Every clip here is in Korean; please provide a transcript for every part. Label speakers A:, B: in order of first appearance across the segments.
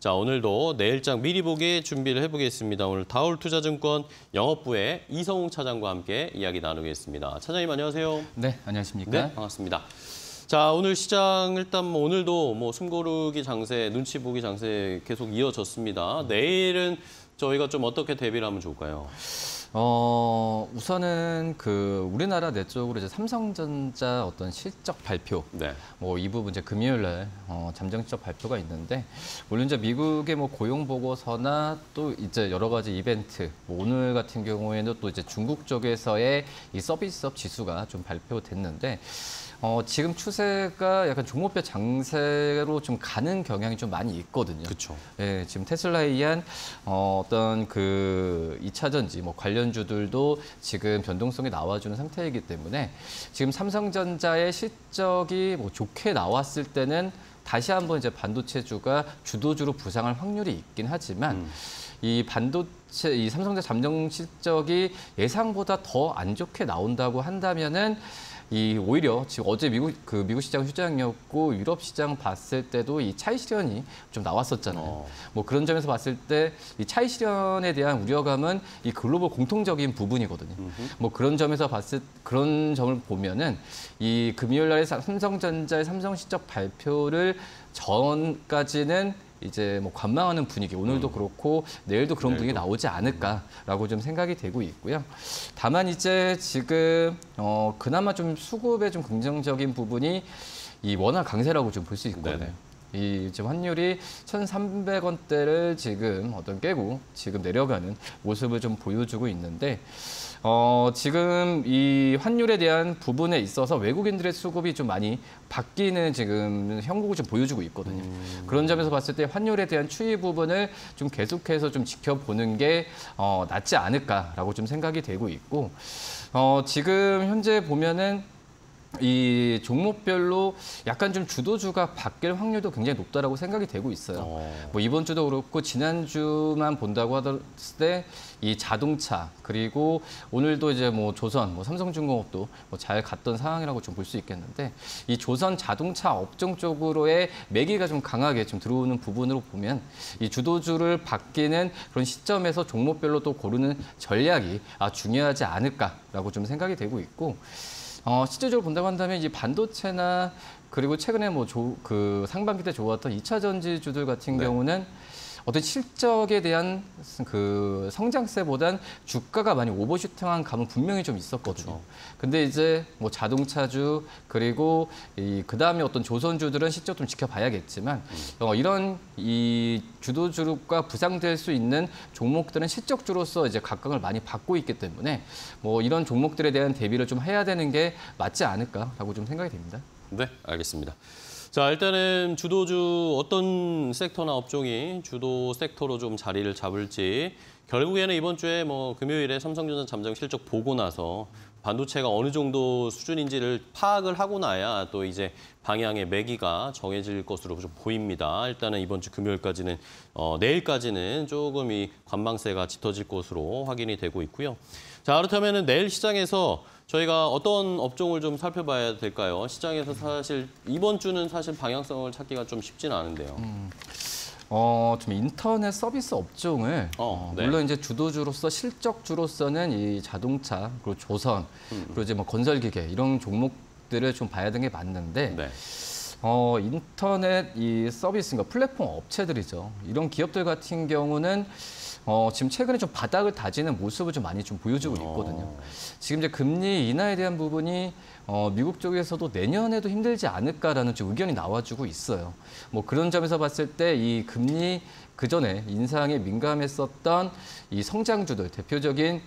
A: 자, 오늘도 내일장 미리 보기 준비를 해보겠습니다. 오늘 다울투자증권 영업부의 이성웅 차장과 함께 이야기 나누겠습니다. 차장님 안녕하세요.
B: 네, 안녕하십니까?
A: 네, 반갑습니다. 자, 오늘 시장 일단 뭐 오늘도 뭐 숨고르기 장세, 눈치 보기 장세 계속 이어졌습니다. 내일은 저희가 좀 어떻게 대비를 하면 좋을까요?
B: 어, 우선은 그 우리나라 내적으로 이제 삼성전자 어떤 실적 발표,
A: 네.
B: 뭐 이 부분 이제 금요일 날 어, 잠정 실적 발표가 있는데 물론 이제 미국의 뭐 고용 보고서나 또 이제 여러 가지 이벤트, 뭐 오늘 같은 경우에는 또 이제 중국 쪽에서의 이 서비스업 지수가 좀 발표됐는데 어, 지금 추세가 약간 종목별 장세로 좀 가는 경향이 좀 많이 있거든요.
A: 그렇죠.
B: 예, 지금 테슬라에 의한 어, 어떤 그 2차 전지 뭐 관련 주들도 지금 변동성이 나와주는 상태이기 때문에 지금 삼성전자의 실적이 뭐 좋게 나왔을 때는 다시 한번 이제 반도체주가 주도주로 부상할 확률이 있긴 하지만
A: 음.
B: 이 반도체 이 삼성전자 잠정 실적이 예상보다 더 안 좋게 나온다고 한다면은 이 오히려 지금 어제 미국 그 미국 시장 휴장이었고 유럽 시장 봤을 때도 이 차이 실현이 좀 나왔었잖아요.
A: 어.
B: 뭐 그런 점에서 봤을 때 이 차이 실현에 대한 우려감은 이 글로벌 공통적인 부분이거든요. 뭐 그런 점에서 봤을 그런 점을 보면은 이 금요일 날에 삼성전자의 삼성 실적 발표를 전까지는 이제 뭐 관망하는 분위기 오늘도 그렇고 내일도 그런 분위기 나오지 않을까라고 좀 생각이 되고 있고요. 다만 이제 지금 어 그나마 좀 수급에 좀 긍정적인 부분이 이 원화 강세라고 좀 볼 수 있거든요.
A: 네네.
B: 이 지금 환율이 1,300원대를 지금 어떤 깨고 지금 내려가는 모습을 좀 보여주고 있는데 어, 지금 이 환율에 대한 부분에 있어서 외국인들의 수급이 좀 많이 바뀌는 지금 형국을 좀 보여주고 있거든요. 그런 점에서 봤을 때 환율에 대한 추이 부분을 좀 계속해서 좀 지켜보는 게 어, 낫지 않을까라고 좀 생각이 되고 있고 어, 지금 현재 보면은 이 종목별로 약간 좀 주도주가 바뀔 확률도 굉장히 높다라고 생각이 되고 있어요.
A: 어.
B: 뭐 이번 주도 그렇고 지난 주만 본다고 하던 때이 자동차 그리고 오늘도 이제 뭐 조선, 뭐 삼성중공업도 뭐 잘 갔던 상황이라고 좀 볼 수 있겠는데 이 조선 자동차 업종 쪽으로의 매기가 좀 강하게 좀 들어오는 부분으로 보면 이 주도주를 바뀌는 그런 시점에서 종목별로 또 고르는 전략이 아 중요하지 않을까라고 좀 생각이 되고 있고. 어, 실제적으로 본다고 한다면 이제 반도체나 그리고 최근에 뭐 그 상반기 때 좋았던 2차 전지주들 같은
A: 네.
B: 경우는 어떤 실적에 대한 그 성장세보단 주가가 많이 오버슈팅한 감은 분명히 좀 있었거든요.
A: 그렇죠.
B: 근데 이제 뭐 자동차주 그리고 이 그다음에 어떤 조선주들은 실적 좀 지켜봐야겠지만 어, 이런 이 주도주가 부상될 수 있는 종목들은 실적주로서 이제 각광을 많이 받고 있기 때문에 뭐 이런 종목들에 대한 대비를 좀 해야 되는 게 맞지 않을까라고 좀 생각이 됩니다.
A: 네, 알겠습니다. 자, 일단은 주도주 어떤 섹터나 업종이 주도 섹터로 좀 자리를 잡을지 결국에는 이번 주에 뭐 금요일에 삼성전자 잠정 실적 보고 나서 반도체가 어느 정도 수준인지를 파악을 하고 나야 또 이제 방향의 매기가 정해질 것으로 좀 보입니다. 일단은 이번 주 금요일까지는 어, 내일까지는 조금 이 관망세가 짙어질 것으로 확인이 되고 있고요. 자, 그렇다면은 내일 시장에서 저희가 어떤 업종을 좀 살펴봐야 될까요? 시장에서 사실 이번 주는 사실 방향성을 찾기가 좀 쉽지는 않은데요.
B: 어, 좀 인터넷 서비스 업종을
A: 어,
B: 어,
A: 네.
B: 물론 이제 주도주로서 실적주로서는 이 자동차 그리고 조선
A: 음.
B: 그리고 이제 뭐 건설기계 이런 종목들을 좀 봐야 되는 게 맞는데
A: 네.
B: 어, 인터넷 이 서비스, 그러니까 플랫폼 업체들이죠. 이런 기업들 같은 경우는 어, 지금 최근에 좀 바닥을 다지는 모습을 좀 많이 좀 보여주고 있거든요.
A: 어.
B: 지금 이제 금리 인하에 대한 부분이 어, 미국 쪽에서도 내년에도 힘들지 않을까라는 좀 의견이 나와주고 있어요. 뭐 그런 점에서 봤을 때 이 금리 그 전에 인상에 민감했었던 이 성장주들 대표적인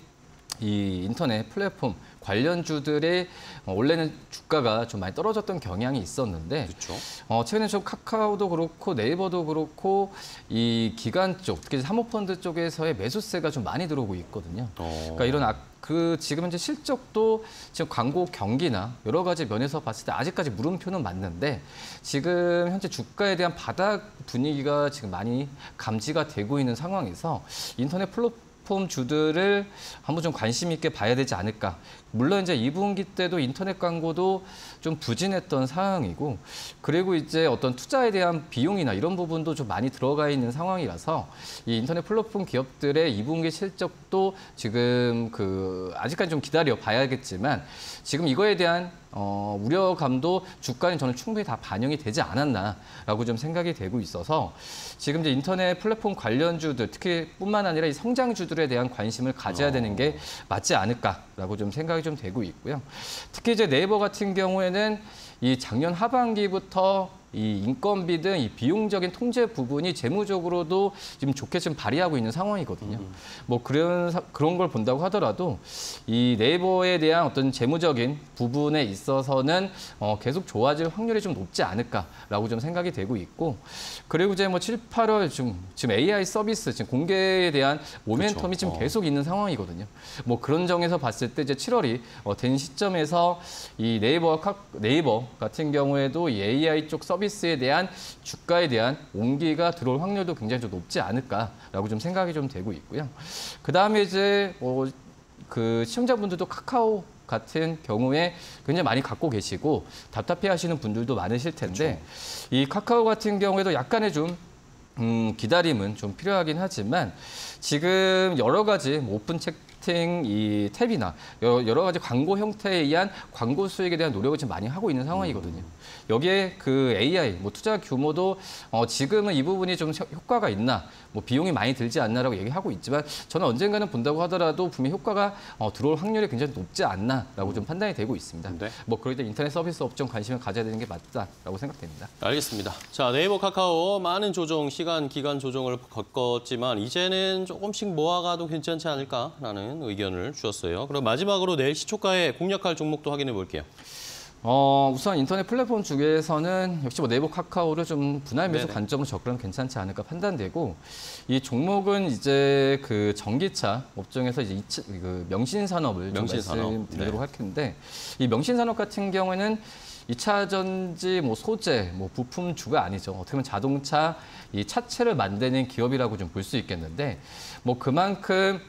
B: 이 인터넷 플랫폼 관련주들의 어, 원래는 주가가 좀 많이 떨어졌던 경향이 있었는데
A: 그렇죠.
B: 어, 최근에 좀 카카오도 그렇고 네이버도 그렇고 이 기관 쪽, 특히 사모펀드 쪽에서의 매수세가 좀 많이 들어오고 있거든요.
A: 어.
B: 그러니까 이런 악, 그 지금 현재 실적도 지금 광고 경기나 여러 가지 면에서 봤을 때 아직까지 물음표는 맞는데 지금 현재 주가에 대한 바닥 분위기가 지금 많이 감지가 되고 있는 상황에서 인터넷 플랫폼 주들을 한번 좀 관심 있게 봐야 되지 않을까. 물론 이제 2분기 때도 인터넷 광고도 좀 부진했던 상황이고 그리고 이제 어떤 투자에 대한 비용이나 이런 부분도 좀 많이 들어가 있는 상황이라서 이 인터넷 플랫폼 기업들의 2분기 실적도 지금 그 아직까지 좀 기다려 봐야겠지만 지금 이거에 대한 어, 우려감도 주가에 저는 충분히 다 반영이 되지 않았나라고 좀 생각이 되고 있어서 지금 이제 인터넷 플랫폼 관련주들 특히 뿐만 아니라 이 성장주들에 대한 관심을 가져야 되는 게 맞지 않을까라고 좀 생각이 좀 되고 있고요. 특히 이제 네이버 같은 경우에는 이 작년 하반기부터 이 인건비 등 이 비용적인 통제 부분이 재무적으로도 지금 좋게 지금 발휘하고 있는 상황이거든요. 뭐 그런 사- 그런 걸 본다고 하더라도 이 네이버에 대한 어떤 재무적인 부분에 있어서는 어, 계속 좋아질 확률이 좀 높지 않을까라고 좀 생각이 되고 있고 그리고 이제 뭐 7, 8월 지금 지금 AI 서비스 지금 공개에 대한 모멘텀이
A: 그렇죠.
B: 지금
A: 어.
B: 계속 있는 상황이거든요. 뭐 그런 점에서 봤을 때 이제 7월이 어, 된 시점에서 이 네이버 카- 네이버 같은 경우에도 이 AI 쪽 서비스 에 대한 주가에 대한 온기가 들어올 확률도 굉장히 좀 높지 않을까라고 좀 생각이 좀 되고 있고요. 그 다음에 이제 어, 그 시청자분들도 카카오 같은 경우에 굉장히 많이 갖고 계시고 답답해 하시는 분들도 많으실 텐데 이 카카오 같은 경우에도 약간의 좀 음, 기다림은 좀 필요하긴 하지만 지금 여러 가지 뭐 오픈 채팅 이 탭이나 여러, 가지 광고 형태에 의한 광고 수익에 대한 노력을 지금 많이 하고 있는 상황이거든요. 여기에 그 AI 뭐 투자 규모도 어, 지금은 이 부분이 좀 효- 효과가 있나 뭐 비용이 많이 들지 않나라고 얘기하고 있지만 저는 언젠가는 본다고 하더라도 분명 히 효과가 어, 들어올 확률이 굉장히 높지 않나라고 좀 판단이 되고 있습니다.
A: 네.
B: 뭐 그럴 때 인터넷 서비스 업종 관심을 가져야 되는 게 맞다라고 생각됩니다.
A: 알겠습니다. 자, 네이버 카카오 많은 조정, 시간, 기간 조정을 겪었지만 이제는 조금씩 모아가도 괜찮지 않을까라는 의견을 주셨어요. 그럼 마지막으로 내일 시초가에 공략할 종목도 확인해 볼게요.
B: 어, 우선 인터넷 플랫폼 중에서는 역시 뭐 네이버 카카오를 좀 분할 매수
A: 네네.
B: 관점으로 접근하면 괜찮지 않을까 판단되고 이 종목은 이제 그 전기차 업종에서 이제 이차- 그 명신 산업을 좀
A: 명신산업.
B: 말씀드리도록
A: 네.
B: 할 텐데 이 명신 산업 같은 경우에는 이차 전지, 뭐 소재, 뭐 부품 주가 아니죠. 어떻게 보면 자동차 이 차체를 만드는 기업이라고 좀 볼 수 있겠는데 뭐 그만큼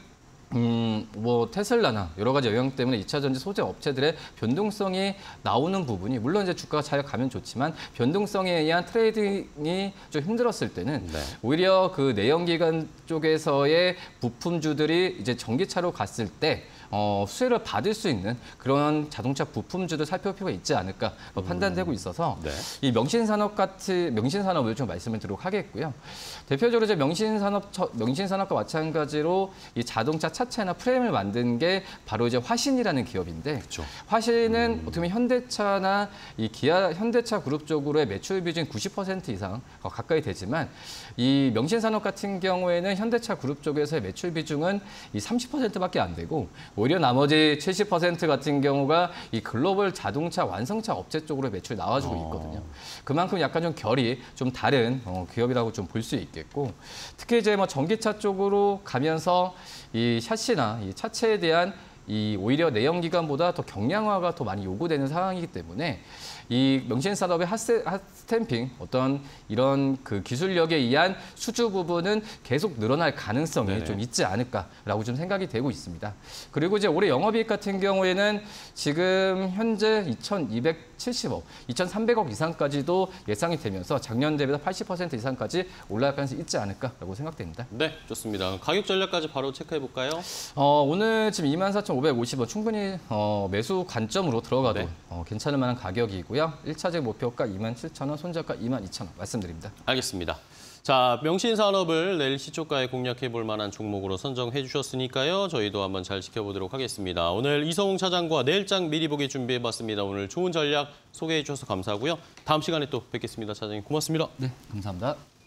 B: 음, 뭐 테슬라나 여러 가지 영향 때문에 이차 전지 소재 업체들의 변동성이 나오는 부분이 물론 이제 주가가 잘 가면 좋지만 변동성에 의한 trading이 좀 힘들었을 때는
A: 네.
B: 오히려 그 내연기관 쪽에서의 부품주들이 이제 전기차로 갔을 때 어, 수혜를 받을 수 있는 그런 자동차 부품주들 살펴볼 필요가 있지 않을까 뭐 판단되고 있어서
A: 네.
B: 이 명신산업 같은 명신산업을 좀 말씀을 드리도록 하겠고요. 대표적으로 이제 명신산업 처- 명신산업과 마찬가지로 이 자동차 차체나 프레임을 만든 게 바로 이제 화신이라는 기업인데
A: 그렇죠.
B: 화신은 어떻게 보면 현대차나 이 기아 현대차 그룹 쪽으로의 매출 비중 90% 이상 어, 가까이 되지만 이 명신산업 같은 경우에는 현대차 그룹 쪽에서의 매출 비중은 이 30%밖에 안 되고 오히려 나머지 70% 같은 경우가 이 글로벌 자동차 완성차 업체 쪽으로 매출이 나와주고 있거든요. 그만큼 약간 좀 결이 좀 다른 어, 기업이라고 좀 볼 수 있겠고 특히 이제 뭐 전기차 쪽으로 가면서 이 샤시나 이 차체에 대한 이 오히려 내연기관보다 더 경량화가 더 많이 요구되는 상황이기 때문에 이 명신 산업의 핫세, 핫스탬핑 어떤 이런 그 기술력에 의한 수주 부분은 계속 늘어날 가능성이
A: 네네.
B: 좀 있지 않을까라고 좀 생각이 되고 있습니다. 그리고 이제 올해 영업이익 같은 경우에는 지금 현재 2,270억, 2,300억 이상까지도 예상이 되면서 작년 대비해서 80% 이상까지 올라갈 가능성이 있지 않을까라고 생각됩니다.
A: 네, 좋습니다. 가격 전략까지 바로 체크해 볼까요?
B: 어, 오늘 지금 24,550원 충분히 어, 매수 관점으로 들어가도
A: 네.
B: 어, 괜찮을 만한 가격이고요. 1차적 목표가 27,000원, 손절가 22,000원 말씀드립니다.
A: 알겠습니다. 자, 명신산업을 내일 시초가에 공략해 볼 만한 종목으로 선정해 주셨으니까요. 저희도 한번 잘 지켜보도록 하겠습니다. 오늘 이성웅 차장과 내일장 미리 보기 준비해 봤습니다. 오늘 좋은 전략 소개해 주셔서 감사하고요. 다음 시간에 또 뵙겠습니다. 차장님 고맙습니다.
B: 네, 감사합니다.